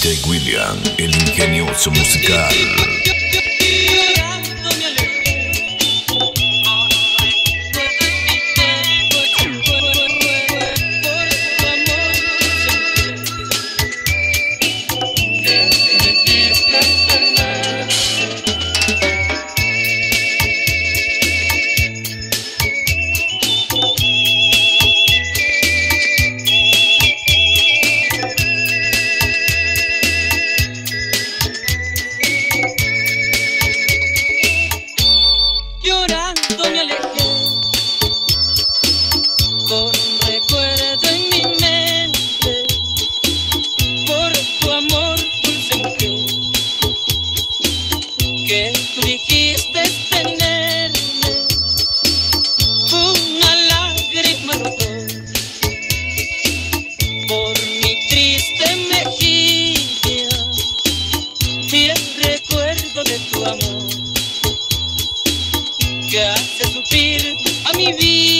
DJ William, el ingenioso musical. hace sufrir a mi vida.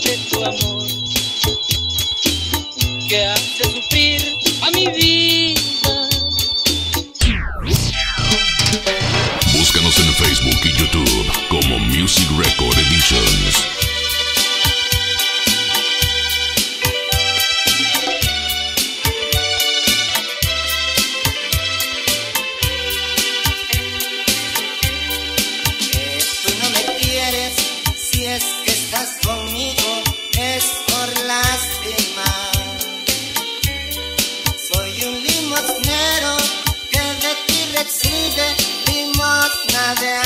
devolver tu amor. Yeah.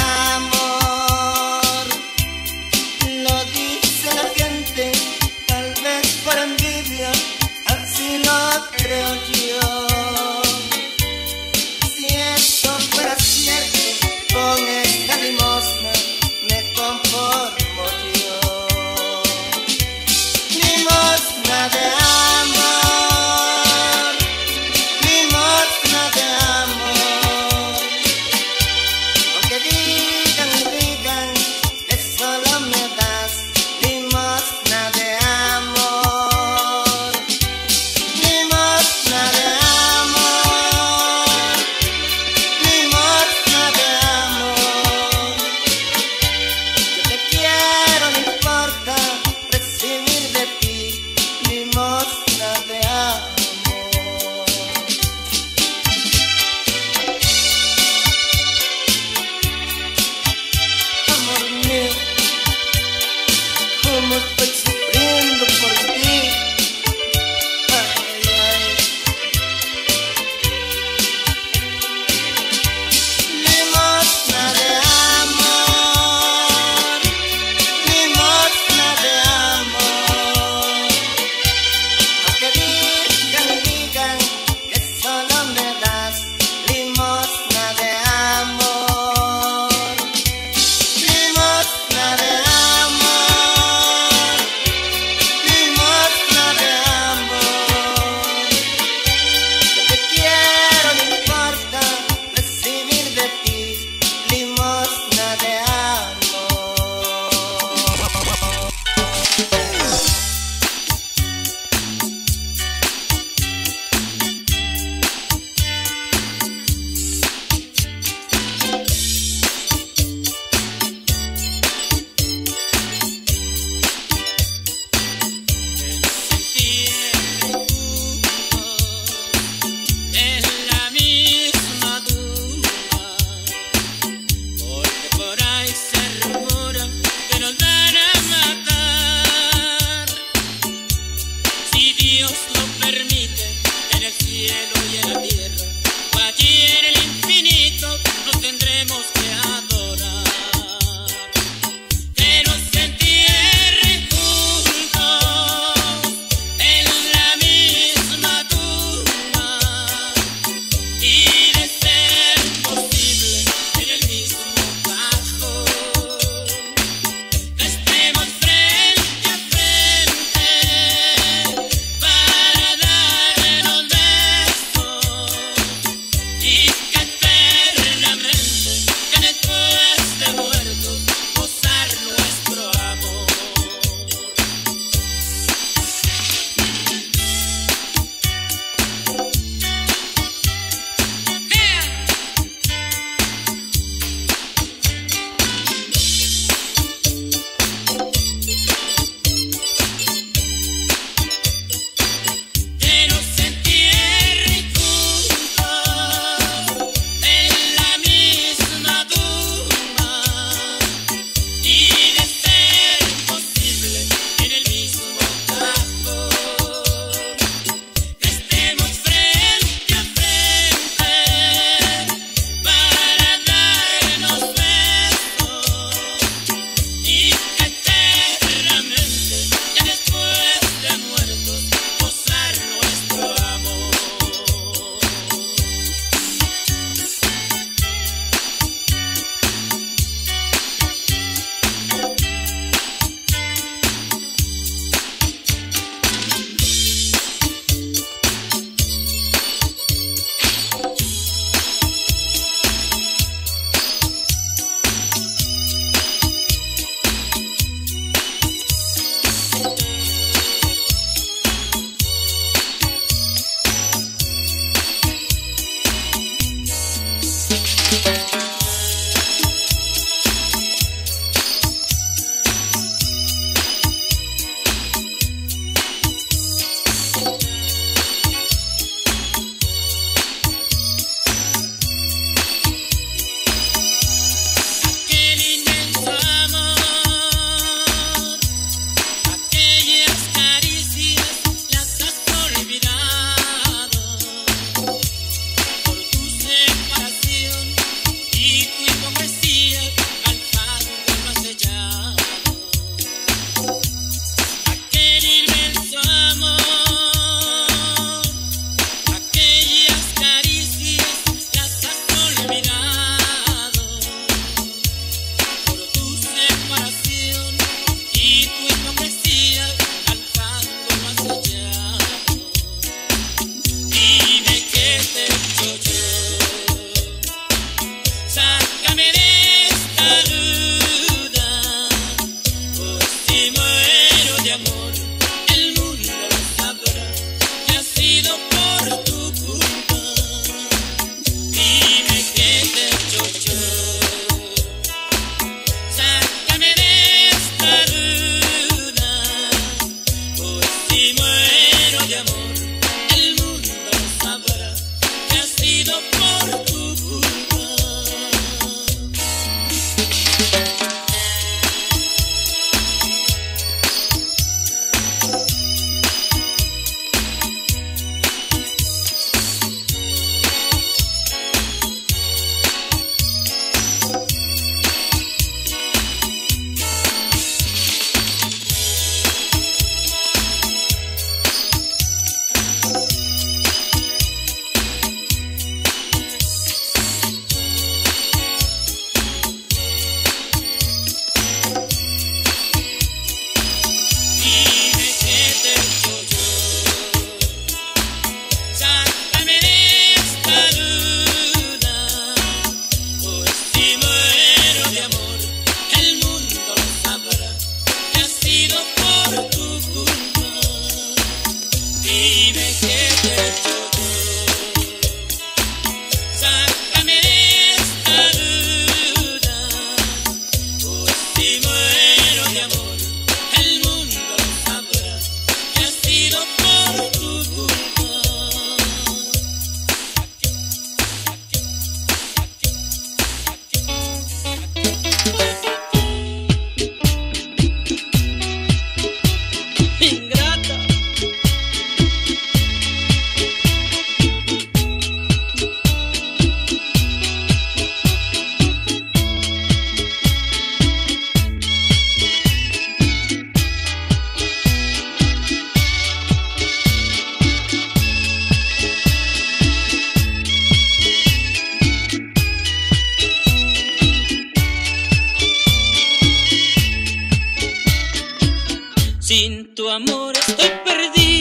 Sin tu amor estoy perdido.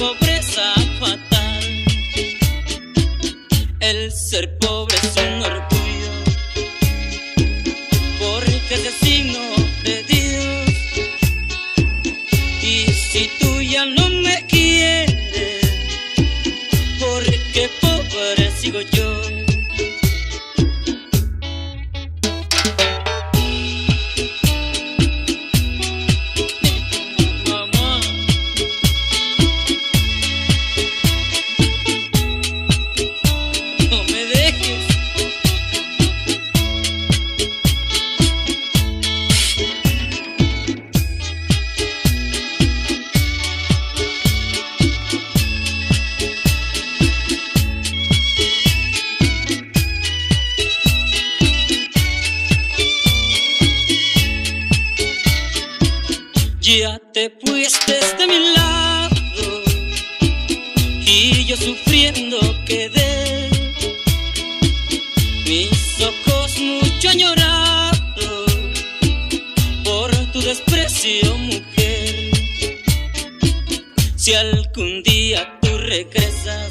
pobreza fatal. El ser pobre Si algún día tú regresas